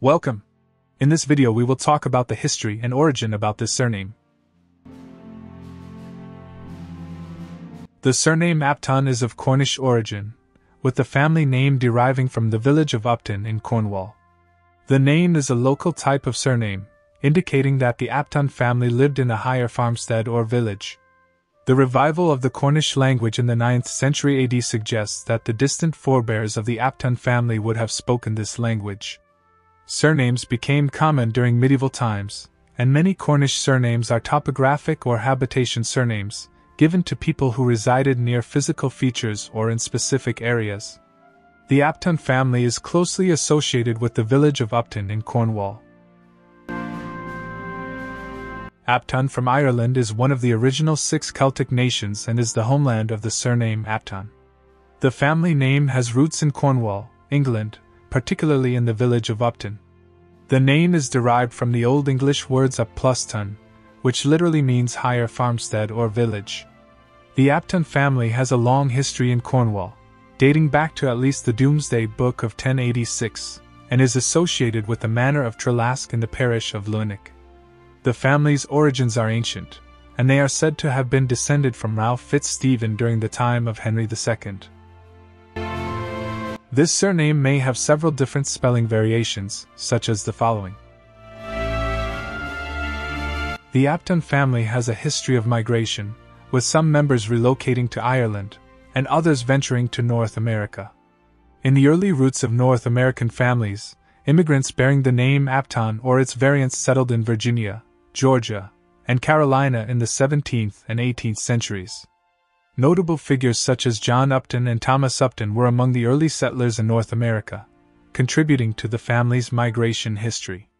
Welcome! In this video, we will talk about the history and origin about this surname. The surname Apton is of Cornish origin, with the family name deriving from the village of Upton in Cornwall. The name is a local type of surname, indicating that the Apton family lived in a higher farmstead or village. The revival of the Cornish language in the 9th century AD suggests that the distant forebears of the Apton family would have spoken this language. Surnames became common during medieval times, and many Cornish surnames are topographic or habitation surnames, given to people who resided near physical features or in specific areas. The Apton family is closely associated with the village of Upton in Cornwall. Apton from Ireland is one of the original six Celtic nations and is the homeland of the surname Apton. The family name has roots in Cornwall, England, particularly in the village of Upton. The name is derived from the Old English words up plus ton, which literally means higher farmstead or village. The Apton family has a long history in Cornwall, dating back to at least the Domesday Book of 1086, and is associated with the manor of Trelaske in the parish of Lewannick. The family's origins are ancient, and they are said to have been descended from Ralph Fitzstephen during the time of Henry II. This surname may have several different spelling variations, such as the following. The Apton family has a history of migration, with some members relocating to Ireland, and others venturing to North America. In the early roots of North American families, immigrants bearing the name Apton or its variants settled in Virginia, Georgia, and Carolina in the 17th and 18th centuries. Notable figures such as John Upton and Thomas Upton were among the early settlers in North America, contributing to the family's migration history.